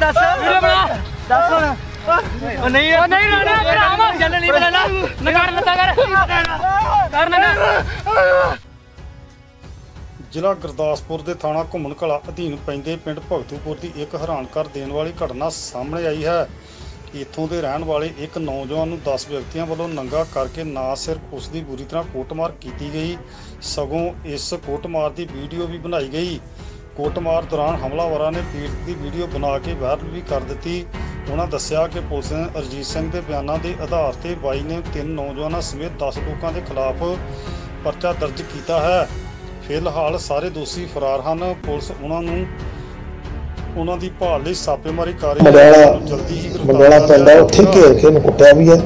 ਦੱਸ ਹੁਣ ਦੱਸ। ਵੀਡੀਓ ਬਣਾ। ਦੱਸ ਹੁਣ। ਉਹ ਨਹੀਂ ਉਹ ਨਹੀਂ ਲਾਣਾ ਭਰਾਵਾ। ਚੱਲ ਨਹੀਂ ਬਣਾਣਾ ਨਗਾੜ ਲੱਤਾ ਕਰ ਕਰ ਨਾ ਜ਼ਿਲ੍ਹਾ ਗੁਰਦਾਸਪੁਰ ਦੇ ਥਾਣਾ ਘੁੰਮਣ ਕਲਾ ਅਧੀਨ ਪੈਂਦੇ ਪਿੰਡ ਭਗਤੂਪੁਰ ਦੀ ਇੱਕ ਹੈਰਾਨ ਕਰ ਦੇਣ ਵਾਲੀ ਘਟਨਾ ਸਾਹਮਣੇ ਆਈ ਹੈ। ਇੱਥੋਂ ਦੇ ਰਹਿਣ ਵਾਲੇ ਇੱਕ ਨੌਜਵਾਨ ਨੂੰ 10 ਵਿਅਕਤੀਆਂ ਵੱਲੋਂ ਨੰਗਾ ਕਰਕੇ ਨਾ ਸਿਰਫ ਉਸ ਦੀ ਬੁਰੀ ਤਰ੍ਹਾਂ ਕੁੱਟਮਾਰ ਕੀਤੀ ਗਈ। ਸਗੋਂ ਇਸ ਕੁੱਟਮਾਰ ਦੀ ਵੀਡੀਓ ਵੀ ਬਣਾਈ ਗਈ। ਕੁੱਟਮਾਰ ਦੌਰਾਨ ਹਮਲਾਵਰਾਂ ਨੇ ਪੀੜਤ ਦੀ ਵੀਡੀਓ ਬਣਾ ਕੇ ਵਾਇਰਲ ਵੀ ਕਰ ਦਿੱਤੀ। ਉਹਨਾਂ ਦੱਸਿਆ ਕਿ ਪੁਲਿਸ ਨੇ ਅਰਜੀਤ ਸਿੰਘ ਦੇ ਬਿਆਨਾਂ ਦੇ ਆਧਾਰ ਤੇ ਬਾਈ ਨੇ ਤਿੰਨ ਨੌਜਵਾਨਾਂ ਸਮੇਤ 10 ਲੋਕਾਂ ਦੇ ਖਿਲਾਫ ਪਰਚਾ ਦਰਜ ਕੀਤਾ ਹੈ। ਫਿਲਹਾਲ ਸਾਰੇ ਦੋਸ਼ੀ ਫਰਾਰ ਹਨ। ਪੁਲਿਸ ਉਹਨਾਂ ਨੂੰ ਉਹਨਾਂ ਦੀ ਭਾਲ ਲਈ ਛਾਪੇਮਾਰੀ ਕਰ ਰਹੀ ਮੰਡਿਆਲਾ ਜਲਦੀ ਹੀ ਕਰ ਪਿੰਡ ਹੈ ਉੱਥੇ। ਘੇਰ ਕੇ ਇਹਨੂੰ ਕੁੱਟਿਆ ਵੀ ਹੈ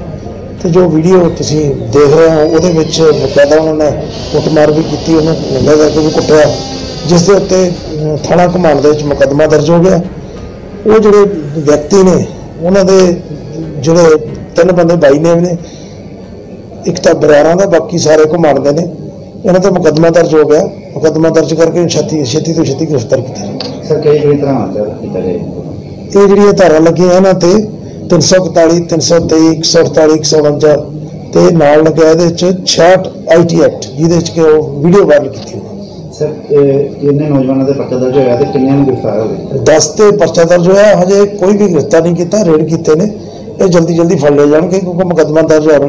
ਤੇ ਜੋ ਵੀਡੀਓ ਤੁਸੀਂ ਦੇਖ ਰਹੇ ਹੋ ਉਹਦੇ ਵਿੱਚ ਬਕਾਇਦਾ ਉਹਨਾਂ ਨੇ ਕੁੱਟਮਾਰ ਵੀ ਕੀਤੀ ਉਹਨੂੰ ਨੰਗਾ ਕਰਕੇ ਵੀ ਕੁੱਟਿਆ। ਜਿਸ ਦੇ ਉੱਤੇ ਥਾਣਾ ਘਮਾਣ ਦੇ ਵਿੱਚ ਮੁਕੱਦਮਾ ਦਰਜ ਹੋ ਗਿਆ। ਉਹ ਜਿਹੜੇ ਵਿਅਕਤੀ ਨੇ ਉਹਨਾਂ ਦੇ ਜਿਹੜੇ ਤਿੰਨ ਬੰਦੇ ਬਾਈ ਨੇ ਨੇ ਇੱਕ ਤਾਂ ਬਰਿਆਰਾਂ ਦਾ ਬਾਕੀ ਸਾਰੇ ਘਮਾਣ ਦੇ ਨੇ। ਇਹਨਾਂ ਤੇ ਮੁਕੱਦਮਾ ਦਰਜ ਹੋ ਗਿਆ। ਮੁਕੱਦਮਾ ਦਰਜ ਕਰਕੇ ਛੇਤੀ ਛੇਤੀ ਤੋਂ ਛੇਤੀ ਗ੍ਰਿਫਤਾਰ ਕੀਤਾ ਸਰ ਕਈ ਕਈ ਤਰ੍ਹਾਂ ਦਾ ਕੀਤਾ ਜਾਏ ਇਹ ਜਿਹੜੀਆਂ ਧਾਰਾਂ ਲੱਗੀਆਂ ਇਹਨਾਂ ਤੇ 341 323 148 149 ਤੇ ਨਾਲ ਲੱਗਿਆ ਇਹਦੇ ਵਿੱਚ 66 ਆਈਟੀ ਐਕਟ ਜਿਹਦੇ ਵਿੱਚ ਕਿ ਉਹ ਵੀਡੀਓ ਵਾਇਰਲ ਕੀਤੀ ਹੋਈ। ਸਰ ਕਿੰਨੇ ਨੌਜਵਾਨਾਂ ਦੇ ਪਰਚਾ ਦਰਜ ਹੋਇਆ ਤੇ ਕਿੰਨਿਆਂ ਨੂੰ ਗ੍ਰਿਫਤਾਰ ਹੋ 10 ਤੇ ਪਰਚਾ ਦਰਜ ਹੋਇਆ, ਹਜੇ ਕੋਈ ਵੀ ਗ੍ਰਿਫਤਾਰ ਨਹੀਂ ਕੀਤਾ, ਰੇਡ ਕੀਤੇ ਨੇ। ਇਹ ਜਲਦੀ ਜਲਦੀ ਫੜ ਲਏ ਜਾਣਗੇ ਕਿਉਂਕਿ ਮੁਕੱਦਮਾ ਦਰਜ ਆਲਰੇਡੀ